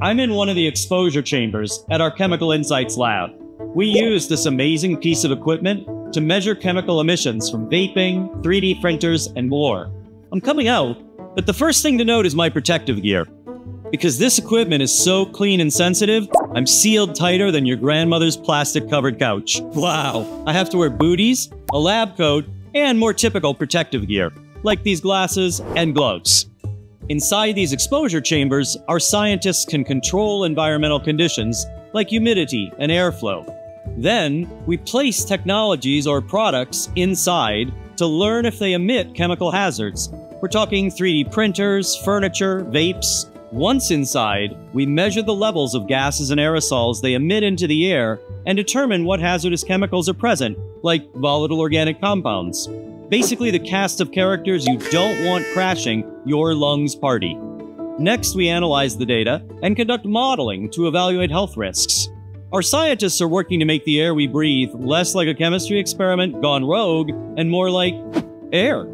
I'm in one of the exposure chambers at our Chemical Insights lab. We use this amazing piece of equipment to measure chemical emissions from vaping, 3D printers, and more. I'm coming out, but the first thing to note is my protective gear. Because this equipment is so clean and sensitive, I'm sealed tighter than your grandmother's plastic covered couch. Wow. I have to wear booties, a lab coat, and more typical protective gear, like these glasses and gloves. Inside these exposure chambers, our scientists can control environmental conditions like humidity and airflow. Then, we place technologies or products inside to learn if they emit chemical hazards. We're talking 3D printers, furniture, vapes. Once inside, we measure the levels of gases and aerosols they emit into the air and determine what hazardous chemicals are present, like volatile organic compounds. Basically, the cast of characters you don't want crashing your lungs party. Next, we analyze the data and conduct modeling to evaluate health risks. Our scientists are working to make the air we breathe less like a chemistry experiment gone rogue and more like air.